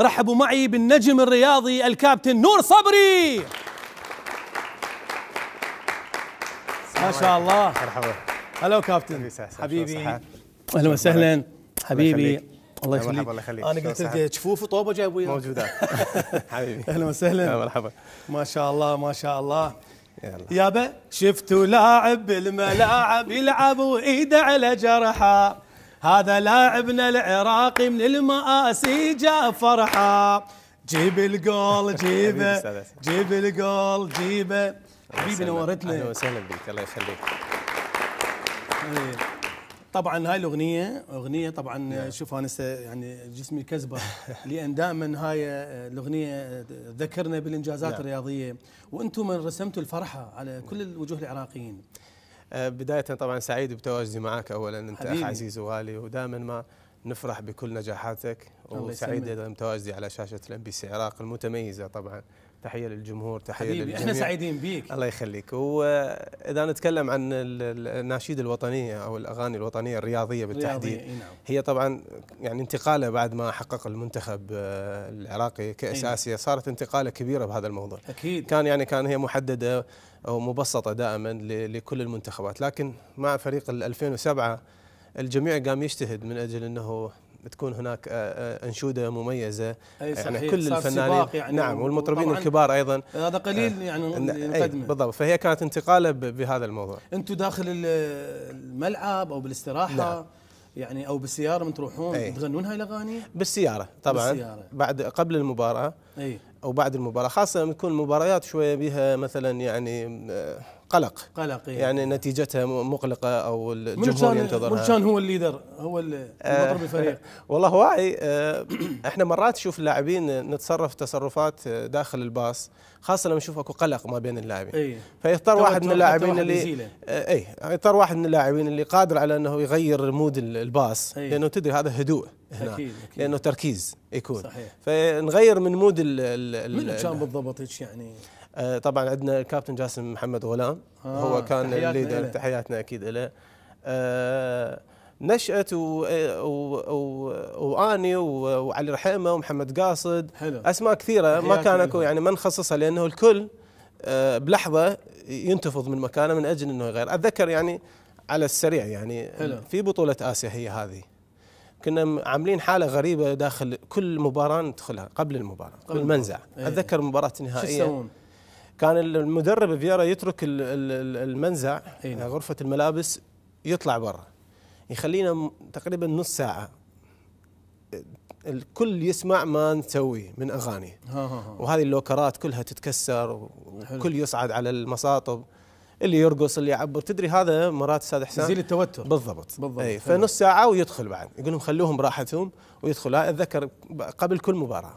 رحبوا معي بالنجم الرياضي الكابتن نور صبري. ما شاء الله. مرحبا. هلو كابتن. حبيبي؟ أهلا وسهلا. حبيبي. الله يخليك. الله يخليك. أنا قلت؟ لك جفوف وطوبه جايب وياك موجودات حبيبي. أهلا وسهلا. مرحبا. ما شاء الله ما شاء الله. يلا. يابا شفتوا لاعب بالملاعب يلعب وايده على جرحه هذا لاعبنا العراقي من المآسي جاء فرحة. جيب الجول جيبه. جيب الجول جيبه حبيبي أهلا نورتنا وسهلا بك الله يخليك. إيه. طبعا هاي الاغنيه أغنية طبعا شوف أنا يعني جسمي كذبه لأن دائما هاي الأغنية تذكرنا بالإنجازات نعم. الرياضية. وأنتم من رسمتوا الفرحة على كل الوجوه العراقيين. آه، بداية طبعا سعيد بتواجدي معك أنت أخ حبيبي. عزيز وغالي ودائما ما نفرح بكل نجاحاتك. وسعيد. أيضا بتواجدي على شاشة الإم بي سي عراق المتميزة طبعا. تحية للجمهور تحية حبيبي للجميع. إحنا سعيدين بيك. الله يخليك. وإذا نتكلم عن ال- ال- الناشيد الوطنية أو الأغاني الوطنية الرياضية بالتحديد نعم. هي طبعا يعني انتقاله بعد ما حقق المنتخب آه، العراقي كأس نعم. آسيا. صارت انتقالة كبيرة بهذا الموضوع. أكيد. كان يعني كان هي محددة أو مبسطة دائما لكل المنتخبات. لكن مع فريق ال 2007 الجميع قام يجتهد من أجل إنه تكون هناك آه، آه، أنشودة مميزة. أي يعني صحيح. كل صار الفنانين يعني نعم والمطربين الكبار أيضا. هذا قليل يعني إن- أي نقدمه بالضبط. فهي كانت انتقالة بهذا الموضوع. أنتم داخل ال- الملعب أو بالاستراحة؟ نعم. يعني أو بالسيارة من تروحون أي. تغنون هاي الاغاني بالسيارة طبعا. بالسيارة. بعد قبل المباراة أي. أو بعد المباراة. خاصة لما تكون المباريات شوية بها مثلا يعني آه، قلق قلق إي. يعني نتيجتها مقلقة أو الجمهور ينتظرها كان هو ال leader هو ال- المطرب الفريق والله واعي آه، إحنا مرات نشوف اللاعبين نتصرف تصرفات آه، داخل الباص خاصة لما نشوف أكو قلق ما بين اللاعبين اي فيضطر واحد من اللاعبين اللي. آه، اي يضطر واحد من اللاعبين اللي قادر على إنه يغير mood ال- الباص أي. لأنه تدري هذا هدوء هنا أكيد، أكيد. لأنه تركيز يكون صحيح. فنغير من mood ال ال من كان بالضبط هيك يعني آه، طبعا عندنا الكابتن جاسم محمد غلام آه، هو كان ال leader. تحياتنا أكيد له آه، نشأت و... و... و... وآني و... وعلي رحيمة ومحمد قاصد حلو. أسماء كثيرة ما كان أكو. يعني ما نخصصها لأنه الكل آه، بلحظة ينتفض من مكانه من أجل إنه يغير أتذكر يعني على السريع يعني حلو. في بطولة آسيا هي هذه كنا عاملين حالة غريبة داخل كل مباراة ندخلها قبل المباراة قبل بالمنزع إيه. أتذكر مباراه شو نهائيه تسوون؟ كان المدرب فييرا يترك ال- ال- ال- المنزع نعم. غرفة الملابس يطلع برا. يخلينا تقريبا نص ساعة. الكل يسمع ما نسويه من أغاني. ها ها ها. وهذه اللوكرات كلها تتكسر حلو. وكل يصعد على المصاطب. اللي يرقص اللي يعبر. تدري هذا مرات أستاذ حسام يزيل التوتر. بالضبط. بالضبط. إي حلو. فنص ساعة ويدخل بعد. يقول لهم خلوهم براحتهم ويدخل. أتذكر قبل كل مباراة.